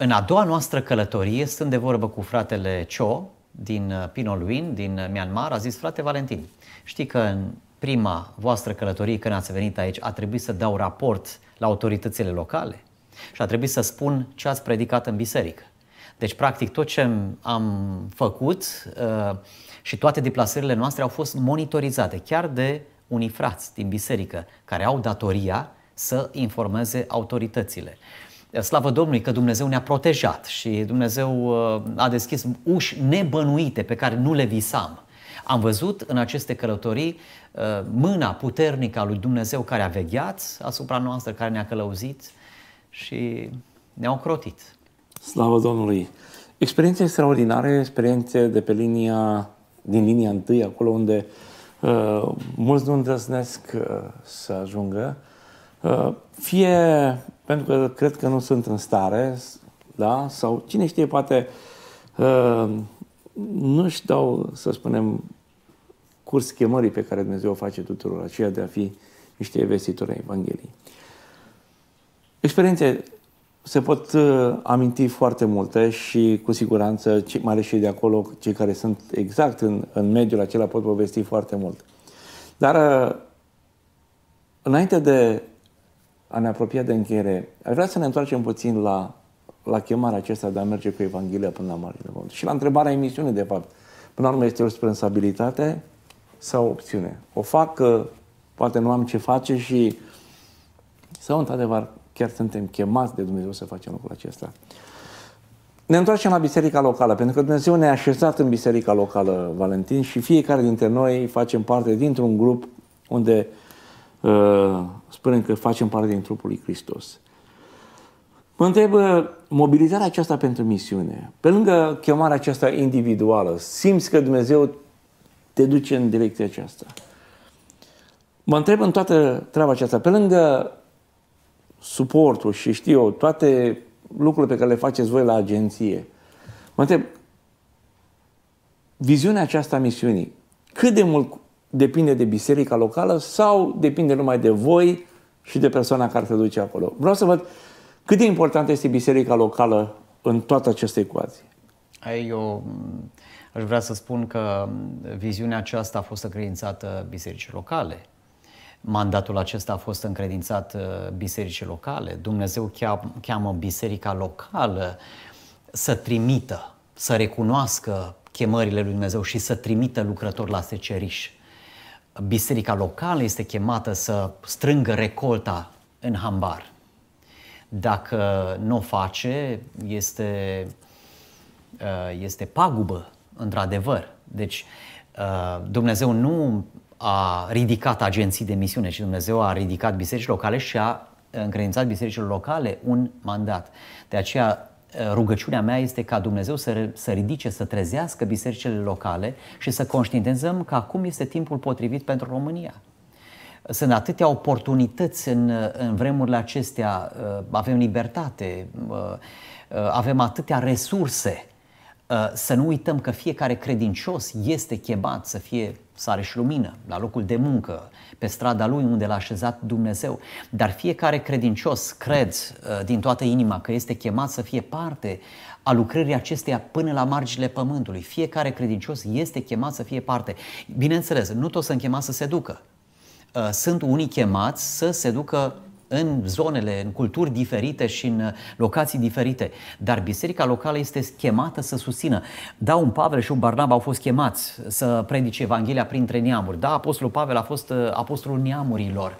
În a doua noastră călătorie, stând de vorbă cu fratele Cho din uh, Pinolwin, din uh, Myanmar, a zis, frate Valentin, știi că în prima voastră călătorie, când ați venit aici, a trebuit să dau raport la autoritățile locale și a trebuit să spun ce ați predicat în biserică. Deci, practic, tot ce am făcut uh, și toate deplasările noastre au fost monitorizate, chiar de unii frați din biserică, care au datoria să informeze autoritățile. Slavă Domnului că Dumnezeu ne-a protejat și Dumnezeu uh, a deschis uși nebănuite pe care nu le visam. Am văzut în aceste călătorii uh, mâna puternică a lui Dumnezeu care a vegheat asupra noastră, care ne-a călăuzit și ne-a ocrotit. Slavă Domnului! Experiențe extraordinare, experiențe de pe linia, din linia întâi, acolo unde uh, mulți nu îndrăznesc uh, să ajungă, uh, fie pentru că cred că nu sunt în stare, da? sau cine știe, poate uh, nu-și dau, să spunem, curs chemării pe care Dumnezeu o face tuturor, aceea de a fi niște vestitori ai Evangheliei. Experiențe se pot uh, aminti foarte multe și cu siguranță, mai ales și de acolo, cei care sunt exact în, în mediul acela pot povesti foarte mult. Dar uh, înainte de a ne apropia de încheiere, aș vrea să ne întoarcem puțin la, la chemarea aceasta de a merge cu Evanghelia până la Marile Mult. Și la întrebarea emisiunii, de fapt. Până la urmă, este o responsabilitate sau o opțiune? O fac că poate nu am ce face și sau, într-adevăr, chiar suntem chemați de Dumnezeu să facem lucrul acesta. Ne întoarcem la biserica locală, pentru că Dumnezeu ne-a așezat în biserica locală, Valentin, și fiecare dintre noi facem parte dintr-un grup unde uh, spunem că facem parte din trupul lui Hristos. Mă întreb, mobilizarea aceasta pentru misiune, pe lângă chemarea aceasta individuală, simți că Dumnezeu te duce în direcția aceasta. Mă întreb în toată treaba aceasta, pe lângă suportul și știu eu, toate lucrurile pe care le faceți voi la agenție, mă întreb, viziunea aceasta a misiunii, cât de mult depinde de biserica locală sau depinde numai de voi și de persoana care se duce acolo. Vreau să văd cât de importantă este biserica locală în toată această ecuație. Eu mm, aș vrea să spun că viziunea aceasta a fost încredințată bisericii locale. Mandatul acesta a fost încredințat uh, bisericii locale. Dumnezeu cheamă biserica locală să trimită, să recunoască chemările lui Dumnezeu și să trimită lucrători la seceriș biserica locală este chemată să strângă recolta în hambar. Dacă nu o face, este, uh, este pagubă, într-adevăr. Deci, uh, Dumnezeu nu a ridicat agenții de misiune, ci Dumnezeu a ridicat biserici locale și a încredințat bisericilor locale un mandat. De aceea rugăciunea mea este ca Dumnezeu să, să ridice, să trezească bisericile locale și să conștientizăm că acum este timpul potrivit pentru România. Sunt atâtea oportunități în, în vremurile acestea, avem libertate, avem atâtea resurse Uh, să nu uităm că fiecare credincios este chemat să fie sare și lumină, la locul de muncă, pe strada lui unde l-a așezat Dumnezeu. Dar fiecare credincios cred uh, din toată inima că este chemat să fie parte a lucrării acesteia până la marginile pământului. Fiecare credincios este chemat să fie parte. Bineînțeles, nu toți sunt chemați să se ducă. Uh, sunt unii chemați să se ducă în zonele, în culturi diferite și în uh, locații diferite. Dar biserica locală este chemată să susțină. Da, un Pavel și un Barnaba au fost chemați să predice Evanghelia printre neamuri. Da, Apostolul Pavel a fost uh, apostolul neamurilor.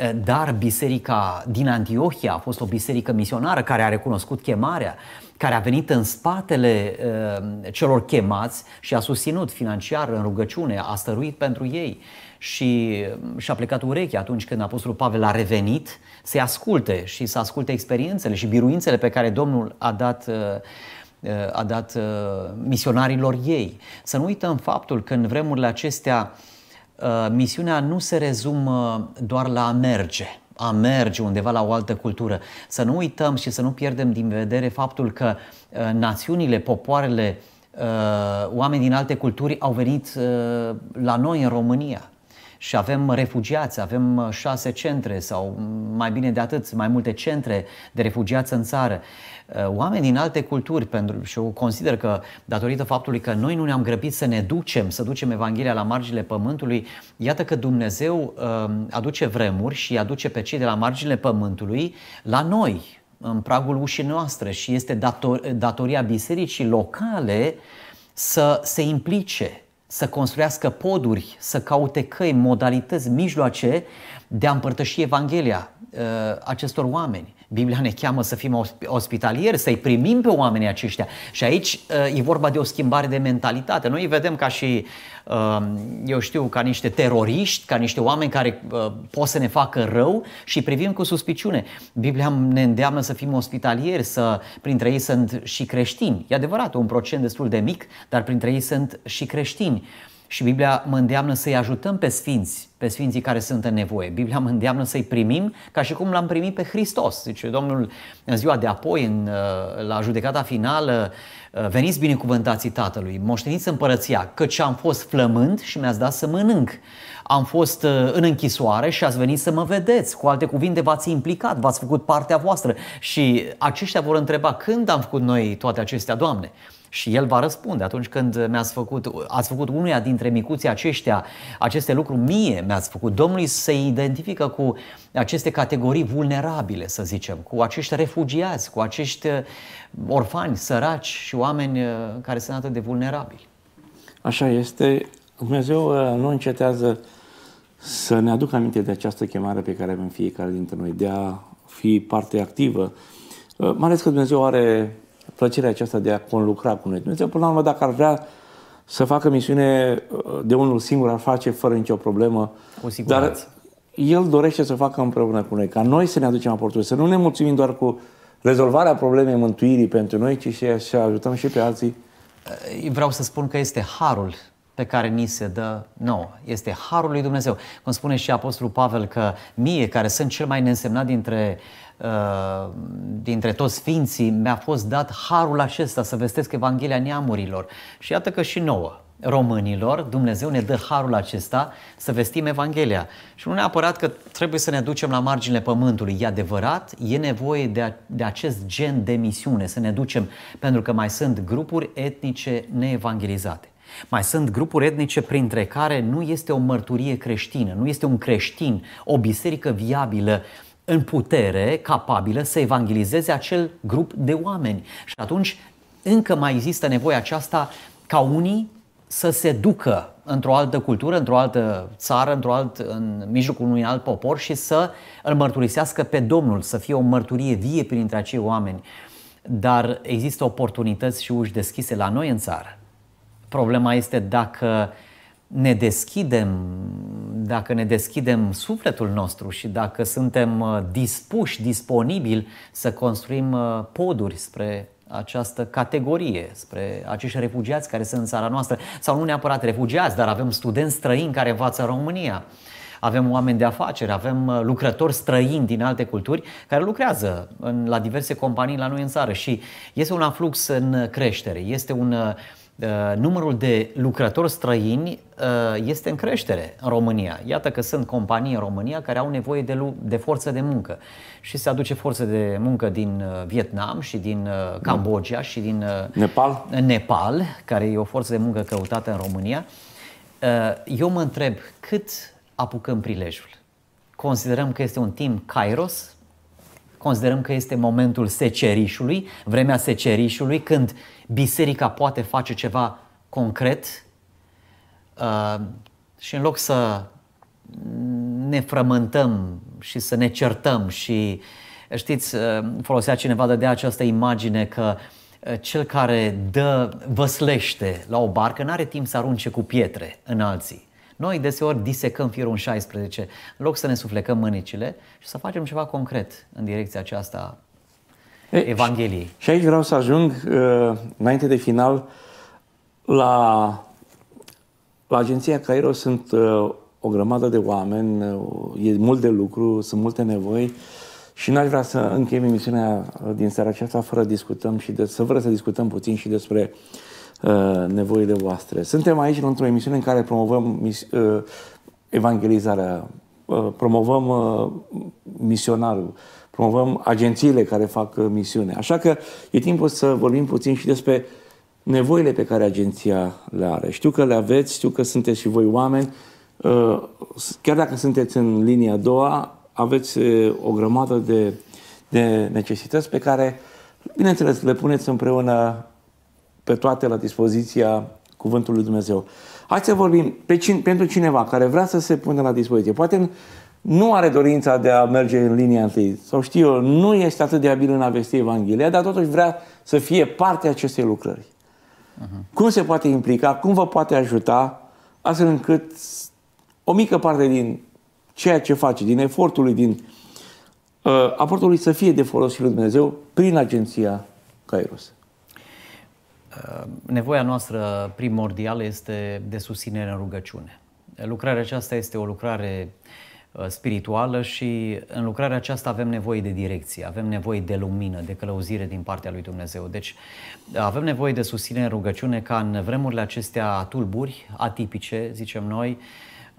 Uh, dar biserica din Antiohia a fost o biserică misionară care a recunoscut chemarea, care a venit în spatele uh, celor chemați și a susținut financiar în rugăciune, a stăruit pentru ei și și-a plecat urechea atunci când Apostolul Pavel a revenit să-i asculte și să asculte experiențele și biruințele pe care Domnul a dat uh, uh, a dat uh, misionarilor ei. Să nu uităm faptul că în vremurile acestea misiunea nu se rezumă doar la a merge, a merge undeva la o altă cultură. Să nu uităm și să nu pierdem din vedere faptul că națiunile, popoarele, oameni din alte culturi au venit la noi în România și avem refugiați, avem uh, șase centre sau mai bine de atât, mai multe centre de refugiați în țară. Uh, oameni din alte culturi, pentru, și eu consider că datorită faptului că noi nu ne-am grăbit să ne ducem, să ducem Evanghelia la marginile pământului, iată că Dumnezeu uh, aduce vremuri și aduce pe cei de la marginile pământului la noi, în pragul ușii noastre și este dator, datoria bisericii locale să se implice să construiască poduri, să caute căi, modalități, mijloace de a împărtăși Evanghelia uh, acestor oameni. Biblia ne cheamă să fim ospitalieri, să-i primim pe oamenii aceștia. Și aici uh, e vorba de o schimbare de mentalitate. Noi îi vedem ca și, uh, eu știu, ca niște teroriști, ca niște oameni care uh, pot să ne facă rău și privim cu suspiciune. Biblia ne îndeamnă să fim ospitalieri, să printre ei sunt și creștini. E adevărat, un procent destul de mic, dar printre ei sunt și creștini. Și Biblia mă îndeamnă să-i ajutăm pe sfinți, pe sfinții care sunt în nevoie. Biblia mă îndeamnă să-i primim ca și cum l-am primit pe Hristos. Zice Domnul în ziua de apoi, în, uh, la judecata finală, uh, veniți binecuvântații Tatălui, moșteniți împărăția, căci am fost flămând și mi-ați dat să mănânc. Am fost uh, în închisoare și ați venit să mă vedeți. Cu alte cuvinte, v-ați implicat, v-ați făcut partea voastră. Și aceștia vor întreba, când am făcut noi toate acestea, Doamne? Și el va răspunde atunci când mi-ați făcut, ați făcut unuia dintre micuții aceștia, aceste lucruri mie mi-ați făcut. Domnul se identifică cu aceste categorii vulnerabile, să zicem, cu acești refugiați, cu acești uh, orfani, săraci și oameni uh, care sunt atât de vulnerabili. Așa este. Dumnezeu uh, nu încetează să ne aducă aminte de această chemare pe care avem fiecare dintre noi, de a fi parte activă. Mai ales că Dumnezeu are plăcerea aceasta de a conlucra cu noi. Dumnezeu, până la urmă, dacă ar vrea să facă misiune uh, de unul singur, ar face fără nicio problemă. Cu Dar El dorește să facă împreună cu noi, ca noi să ne aducem aportul, să nu ne mulțumim doar cu rezolvarea problemei mântuirii pentru noi, ci și să ajutăm și pe alții. Uh, vreau să spun că este harul pe care ni se dă nouă. Este harul lui Dumnezeu. Cum spune și Apostolul Pavel că mie, care sunt cel mai neînsemnat dintre Uh, dintre toți sfinții, mi-a fost dat harul acesta să vestesc Evanghelia neamurilor. Și iată că și nouă, românilor, Dumnezeu ne dă harul acesta să vestim Evanghelia. Și nu neapărat că trebuie să ne ducem la marginile pământului. E adevărat, e nevoie de, a, de acest gen de misiune, să ne ducem, pentru că mai sunt grupuri etnice neevangelizate. Mai sunt grupuri etnice printre care nu este o mărturie creștină, nu este un creștin, o biserică viabilă în putere, capabilă să evangelizeze acel grup de oameni. Și atunci încă mai există nevoia aceasta ca unii să se ducă într-o altă cultură, într-o altă țară, într-o alt, în mijlocul unui alt popor și să îl mărturisească pe Domnul, să fie o mărturie vie printre acei oameni. Dar există oportunități și uși deschise la noi în țară. Problema este dacă uh, ne deschidem, dacă ne deschidem sufletul nostru și dacă suntem uh, dispuși, disponibili să construim uh, poduri spre această categorie, spre acești refugiați care sunt în țara noastră, sau nu neapărat refugiați, dar avem studenți străini care învață în România. avem oameni de afaceri, avem uh, lucrători străini din alte culturi care lucrează în, la diverse companii la noi în țară și este un aflux în creștere, este un uh, Uh, numărul de lucrători străini uh, este în creștere în România. Iată că sunt companii în România care au nevoie de, de forță de muncă și se aduce forță de muncă din uh, Vietnam și din Cambodgia și din Nepal. Nepal, care e o forță de muncă căutată în România. Eu mă întreb cât apucăm prilejul. Considerăm că este un timp kairos, considerăm că este momentul secerișului, vremea secerișului, când biserica poate face ceva concret uh, și în loc să ne frământăm și să ne certăm și știți, uh, folosea cineva de această imagine că uh, cel care dă, văslește la o barcă nu are timp să arunce cu pietre în alții. Noi deseori disecăm firul în 16, în loc să ne suflecăm mânicile și să facem ceva concret în direcția aceasta Evangheliei. Și aici vreau să ajung, uh, înainte de final, la, la agenția Cairo sunt uh, o grămadă de oameni, uh, e mult de lucru, sunt multe nevoi și n-aș vrea să încheiem emisiunea din seara aceasta fără discutăm și de, să vreau să discutăm puțin și despre uh, nevoile voastre. Suntem aici într-o emisiune în care promovăm mis, uh, evangelizarea, uh, promovăm uh, misionarul, promovăm agențiile care fac uh, misiune. Așa că e timpul să vorbim puțin și despre nevoile pe care agenția le are. Știu că le aveți, știu că sunteți și voi oameni, uh, chiar dacă sunteți în linia a doua, aveți uh, o grămadă de, de necesități pe care, bineînțeles, le puneți împreună pe toate la dispoziția Cuvântului Dumnezeu. Hai să vorbim pe cine, pentru cineva care vrea să se pună la dispoziție. Poate nu are dorința de a merge în linia întâi, sau știu eu, nu este atât de abil în a vesti Evanghelia, dar totuși vrea să fie parte a acestei lucrări. Uh-huh. Cum se poate implica, cum vă poate ajuta, astfel încât o mică parte din ceea ce face, din efortul lui, din uh, aportul lui să fie de folos lui Dumnezeu prin agenția Kairos. Uh, nevoia noastră primordială este de susținere în rugăciune. Lucrarea aceasta este o lucrare Uh, spirituală și în lucrarea aceasta avem nevoie de direcție, avem nevoie de lumină, de călăuzire din partea lui Dumnezeu. Deci avem nevoie de susținere în rugăciune ca în vremurile acestea tulburi, atipice, zicem noi,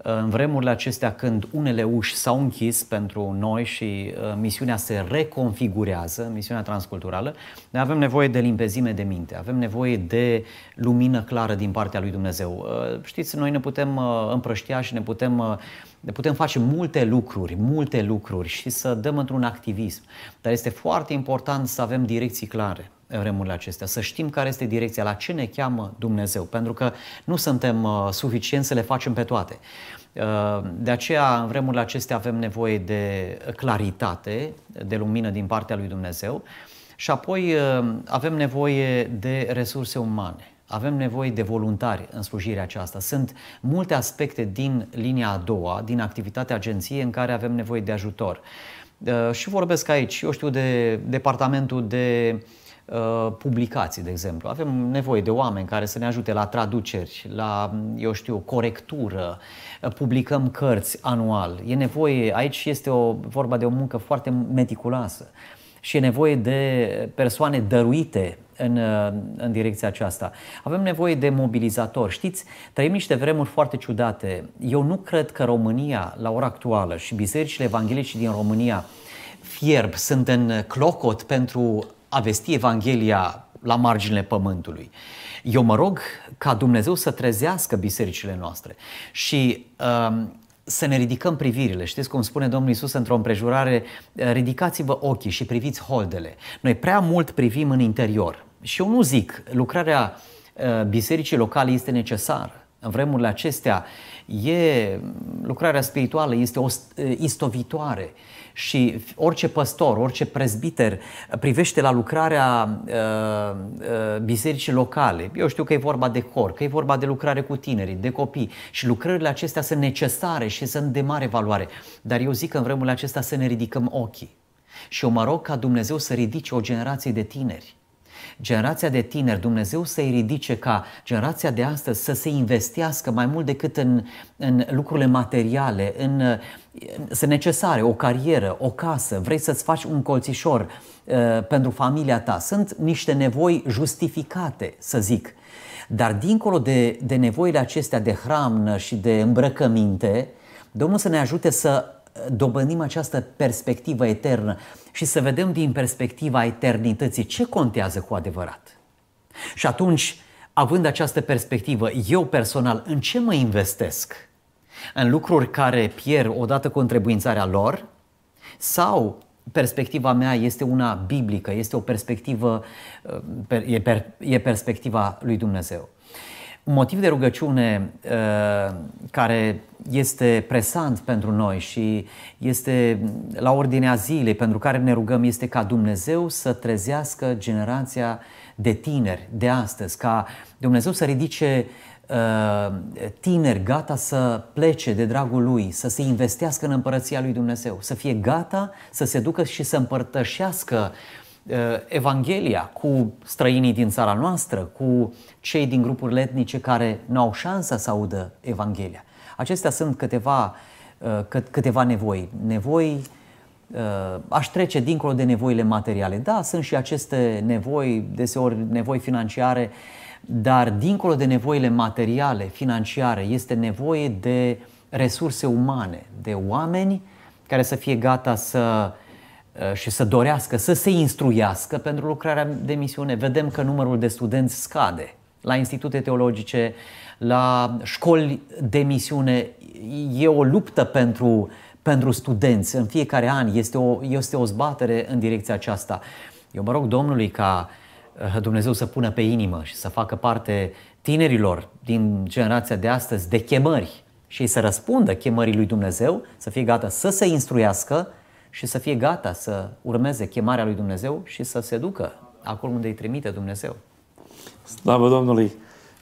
în vremurile acestea când unele uși s-au închis pentru noi și uh, misiunea se reconfigurează, misiunea transculturală, noi avem nevoie de limpezime de minte, avem nevoie de lumină clară din partea lui Dumnezeu. Uh, știți, noi ne putem împrăștia și ne putem de putem face multe lucruri, multe lucruri și să dăm într-un activism. Dar este foarte important să avem direcții clare în vremurile acestea, să știm care este direcția, la ce ne cheamă Dumnezeu, pentru că nu suntem uh, suficienți să le facem pe toate. Uh, de aceea, în vremurile acestea avem nevoie de claritate, de lumină din partea lui Dumnezeu și apoi uh, avem nevoie de resurse umane. Avem nevoie de voluntari în slujirea aceasta. Sunt multe aspecte din linia a doua, din activitatea agenției, în care avem nevoie de ajutor. Uh, și vorbesc aici, eu știu, de departamentul de uh, publicații, de exemplu. Avem nevoie de oameni care să ne ajute la traduceri, la, eu știu, corectură, uh, publicăm cărți anual. E nevoie, aici este o vorba de o muncă foarte meticuloasă și e nevoie de persoane dăruite în, în direcția aceasta. Avem nevoie de mobilizatori. Știți, trăim niște vremuri foarte ciudate. Eu nu cred că România, la ora actuală, și bisericile evanghelice din România fierb, sunt în clocot pentru a vesti Evanghelia la marginile pământului. Eu mă rog ca Dumnezeu să trezească bisericile noastre și uh, să ne ridicăm privirile. Știți cum spune Domnul Isus într-o împrejurare, ridicați-vă ochii și priviți holdele. Noi prea mult privim în interior. Și eu nu zic, lucrarea uh, bisericii locale este necesară. În vremurile acestea, e, lucrarea spirituală este o uh, istovitoare și orice păstor, orice prezbiter privește la lucrarea uh, uh, bisericii locale. Eu știu că e vorba de cor, că e vorba de lucrare cu tinerii, de copii și lucrările acestea sunt necesare și sunt de mare valoare. Dar eu zic că în vremurile acestea să ne ridicăm ochii. Și eu mă rog ca Dumnezeu să ridice o generație de tineri generația de tineri, Dumnezeu să-i ridice ca generația de astăzi să se investească mai mult decât în, în lucrurile materiale, în, în să necesare, o carieră, o casă, vrei să-ți faci un colțișor uh, pentru familia ta. Sunt niște nevoi justificate, să zic. Dar dincolo de, de nevoile acestea de hramnă și de îmbrăcăminte, Domnul să ne ajute să dobândim această perspectivă eternă și să vedem din perspectiva eternității ce contează cu adevărat. Și atunci, având această perspectivă, eu personal, în ce mă investesc? În lucruri care pierd odată cu întrebuințarea lor? Sau perspectiva mea este una biblică, este o perspectivă, e, per, e perspectiva lui Dumnezeu? Un motiv de rugăciune uh, care este presant pentru noi și este la ordinea zilei, pentru care ne rugăm, este ca Dumnezeu să trezească generația de tineri de astăzi, ca Dumnezeu să ridice uh, tineri gata să plece de dragul Lui, să se investească în împărăția Lui Dumnezeu, să fie gata să se ducă și să împărtășească Uh, Evanghelia cu străinii din țara noastră, cu cei din grupurile etnice care nu au șansa să audă Evanghelia. Acestea sunt câteva, uh, câteva nevoi. Nevoi uh, aș trece dincolo de nevoile materiale. Da, sunt și aceste nevoi, deseori nevoi financiare, dar dincolo de nevoile materiale, financiare, este nevoie de resurse umane, de oameni care să fie gata să Uh, și să dorească să se instruiască pentru lucrarea de misiune. Vedem că numărul de studenți scade la institute teologice, la școli de misiune. E o luptă pentru, pentru studenți. În fiecare an este o, este o zbatere în direcția aceasta. Eu mă rog Domnului ca uh, Dumnezeu să pună pe inimă și să facă parte tinerilor din generația de astăzi de chemări și să răspundă chemării lui Dumnezeu, să fie gata să se instruiască și să fie gata să urmeze chemarea lui Dumnezeu și să se ducă acolo unde îi trimite Dumnezeu. Slavă Domnului!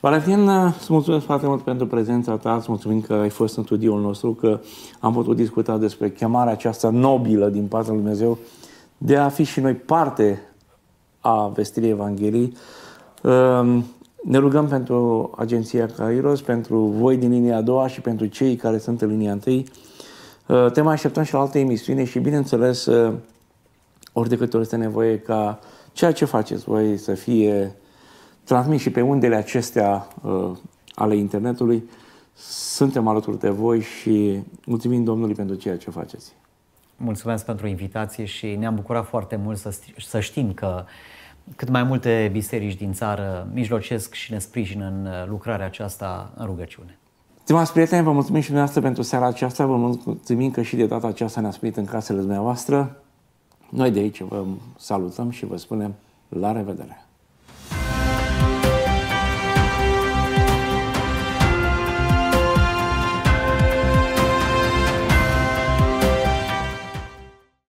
Valentin, îți mulțumesc foarte mult pentru prezența ta, îți mulțumim că ai fost în studioul nostru, că am putut discuta despre chemarea aceasta nobilă din partea lui Dumnezeu de a fi și noi parte a vestirii Evangheliei. Ehm, ne rugăm pentru Agenția Kairos, pentru voi din linia a doua și pentru cei care sunt în linia întâi, Uh, te mai așteptăm și la alte emisiuni și, bineînțeles, uh, ori de câte ori este nevoie ca ceea ce faceți voi să fie transmis și pe undele acestea uh, ale internetului, suntem alături de voi și mulțumim Domnului pentru ceea ce faceți. Mulțumesc pentru invitație și ne-am bucurat foarte mult să, să știm că cât mai multe biserici din țară mijlocesc și ne sprijină în lucrarea aceasta în rugăciune. Stimați prieteni, vă mulțumim și dumneavoastră pentru seara aceasta, vă mulțumim că și de data aceasta ne-ați primit în casele dumneavoastră. Noi de aici vă salutăm și vă spunem la revedere!